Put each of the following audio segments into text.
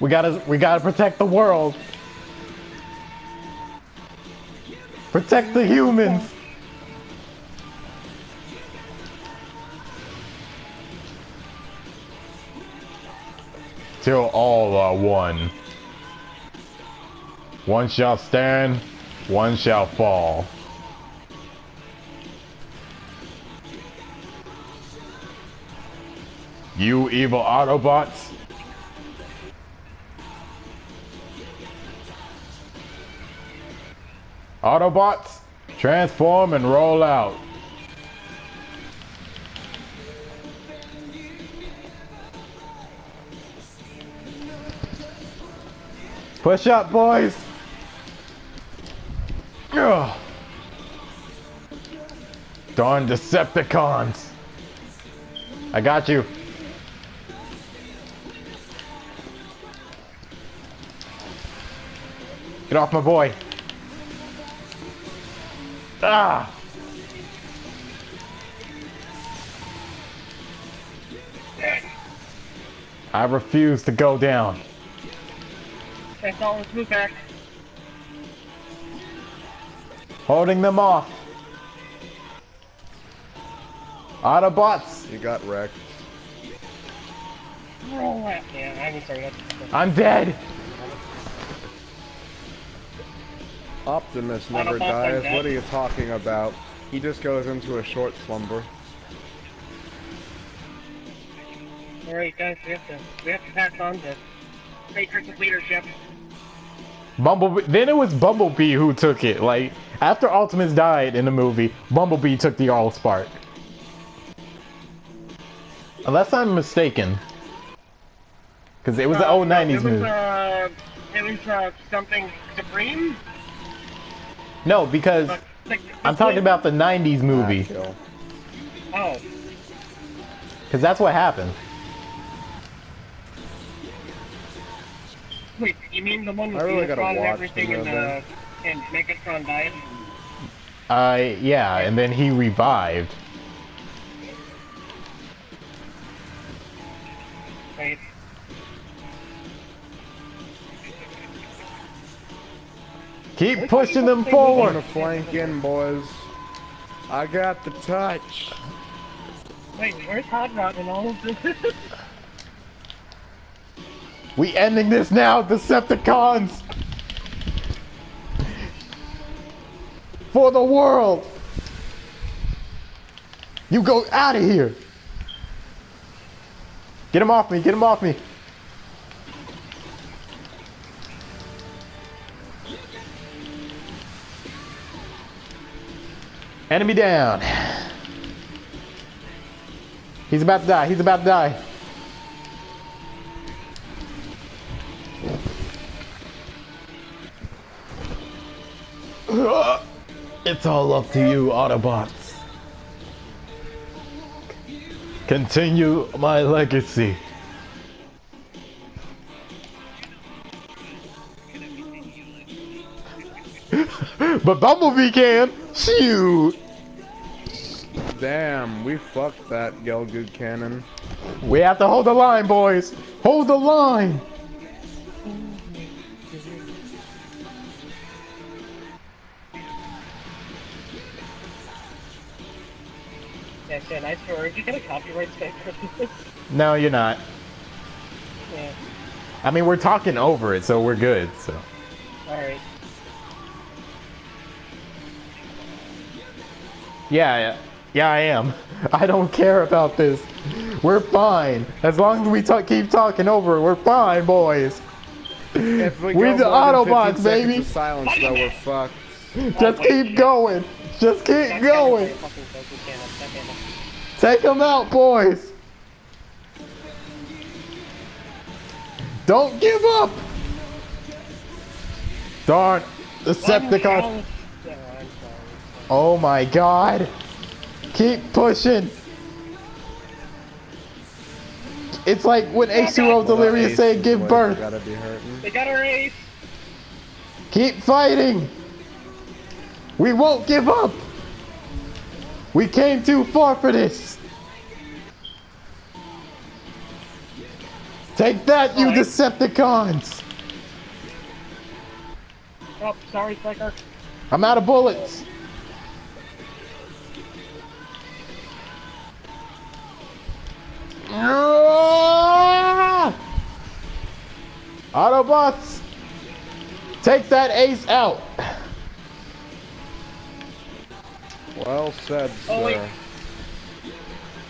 We gotta we gotta protect the world. Protect the humans. Till all are one. One shall stand, one shall fall. You evil Autobots, Autobots, transform and roll out. Push up, boys. Ugh. Darn Decepticons. I got you. Get off my boy. Ah! I refuse to go down. That's all. Let's move back. Holding them off. Autobots, You got wrecked. Oh, yeah, I'm sorry. I'm dead. Optimus never dies. What are you talking about? He just goes into a short slumber. Alright, guys, we have to we have to pass on to Matrix's leadership. Bumblebee. Then it was Bumblebee who took it. Like after Optimus died in the movie, Bumblebee took the all spark. Unless I'm mistaken. Because it was the Uh, old no, 90s it was, movie. Uh, it was uh, something supreme. No, because But, like, I'm talking about the 90s movie. Ah. Oh, Because that's what happened. wait, you mean the one with I really gotta Unicron and everything the and, uh, and Megatron died? Uh, yeah, and then he revived. Keep pushing them I'm gonna forward. flank in, boys. I got the touch. wait, where's Hot Rod in all of this? We ending this now, Decepticons. For the world. You go out of here. Get him off me. Get him off me. Enemy down. He's about to die. He's about to die. It's all up to you, Autobots. Continue my legacy. but Bumblebee can. Shoot. Damn, we fucked that Gelgoog cannon. We have to hold the line, boys. Hold the line. yeah, shit, nice story. Did you get a copyright strike for this? No, you're not. yeah, I mean, we're talking over it, so we're good. So. alright. Yeah, yeah, yeah, I am. I don't care about this. We're fine. As long as we ta- keep talking over it, we're fine, boys. If we We're the more than 15 Autobots, baby. silence, though, we're fucked. Just keep going. Just keep going. Fucking Goku cannon, that damn it. Take them out, boys. Don't give up. Darn. Decepticons. Yeah, I'm sorry. Oh my god. Keep pushing. It's like when H2O Delirious Ace said give birth. Gotta be. They got our ace! Keep fighting. We won't give up. We came too far for this. Take that, you Decepticons! Oh, sorry, Spiker. I'm out of bullets. Autobots, take that ace out. Well said, Oh, wait. sir.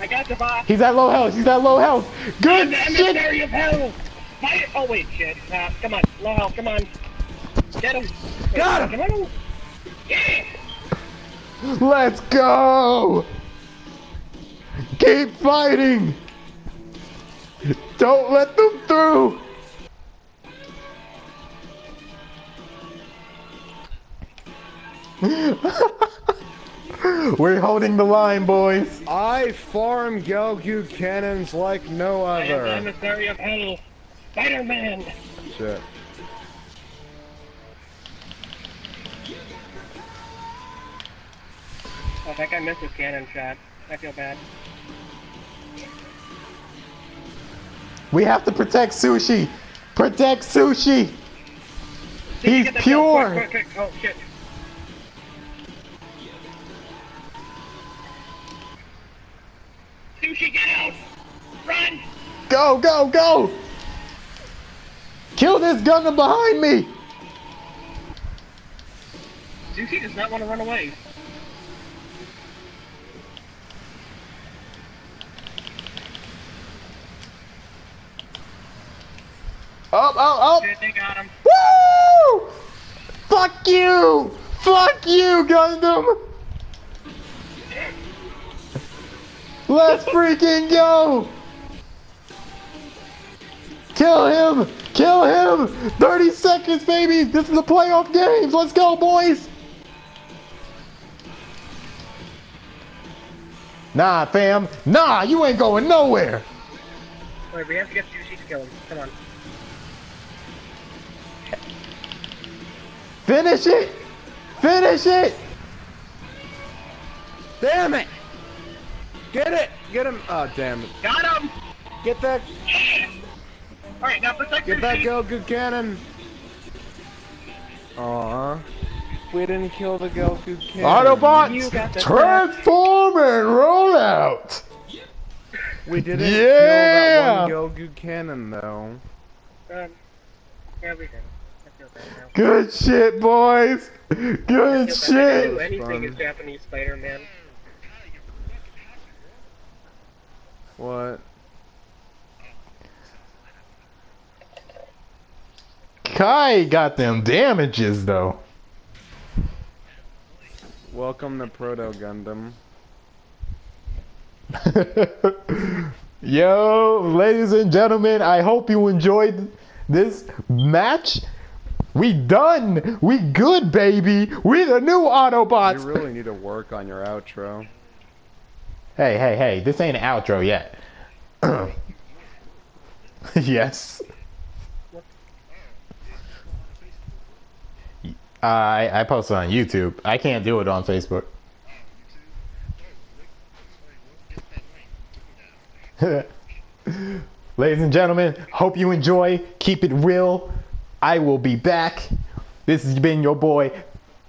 I got the boss. He's at low health. He's at low health. Good I'm the shit. emissary of hell. Fight it. Oh wait, shit. Uh, come on, low health. Come on. Get him. Got him. Come on. Yeah. Let's go. Keep fighting. Don't let them through. We're holding the line, boys. I farm Gelgoog cannons like no I am the other. emissary of hell. Spider-Man. Shit. Oh, that guy missed his cannon shot. I feel bad. We have to protect Sushi. Protect Sushi. He's Get the kill. pure. Quick, quick, quick. Oh. Sushi, get out! Run! Go, go, go. Kill this Gundam behind me. Sushi does not want to run away. Up, up. Shit, they got him. Woo! Fuck you! Fuck you, Gundam! Let's freaking go! Kill him! Kill him! 30 seconds, baby! This is the playoff games! Let's go, boys! Nah, fam. Nah, you ain't going nowhere! Wait, we have to get Sushi to kill him. Come on. Finish it! Finish it! Damn it! Get it! Get him! Oh, damn it. Got him! Get that, Alright, now protect get that Sushi. Gelgoog cannon! Aw. We didn't kill the Gelgoog cannon. Autobots, got the transform and roll out! We didn't Yeah! kill that one Gelgoog cannon, though. Um, yeah, we did. I feel bad now. Good shit, boys! Good I shit! Anything is Japanese Spider-Man. What? Kai got them damages though. Welcome to Proto Gundam. Yo, ladies and gentlemen, I hope you enjoyed this match. We done! We good, baby! We the new Autobots! You really need to work on your outro. Hey, hey, hey, this ain't an outro yet. yes. I I posted on YouTube. I can't do it on Facebook. Ladies and gentlemen, hope you enjoy. Keep it real. I will be back. This has been your boy,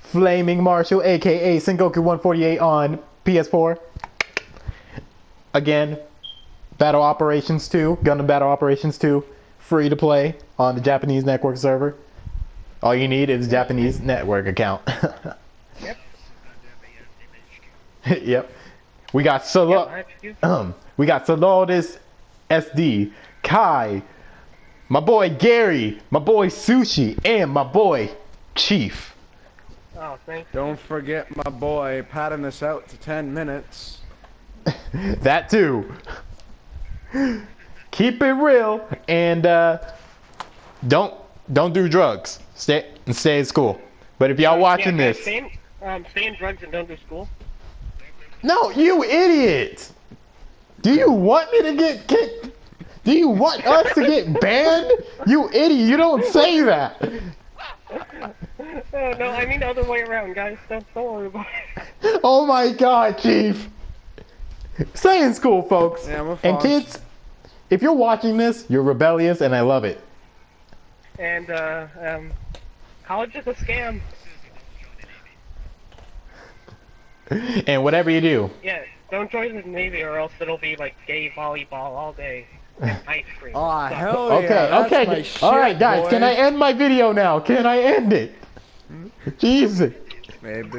Flaming Marshall, aka Sengoku 148 on PS4. Again, Battle Operations 2, Gundam Battle Operations 2, free to play on the Japanese network server. All you need is a Japanese network account. Yep. yep. We got Solo. Yeah, Um, we got Solodis SD, Kai, my boy Gary, my boy Sushi, and my boy Chief. Oh, thank Don't forget my boy patting us out to 10 minutes. That too. Keep it real and uh, don't don't do drugs. Stay and stay in school. But if y'all watching yeah, this, Stay in, um, stay in drugs and don't do school. no, you idiot. Do you want me to get kicked? Do you want us to get banned? You idiot! You don't say that. Oh, no, I mean the other way around, guys. Don't, don't worry about it. Oh my god, Chief. Stay in school, folks. Yeah, we're and kids, If you're watching this, you're rebellious, and I love it. And uh, um, college is a scam. And whatever you do, Yeah, don't join the Navy or else it'll be like gay volleyball all day. And ice cream. Oh, So- hell okay. That's okay. my shit, All right, guys, can. I end my video now? Can I end it? Hmm? Jesus. Maybe.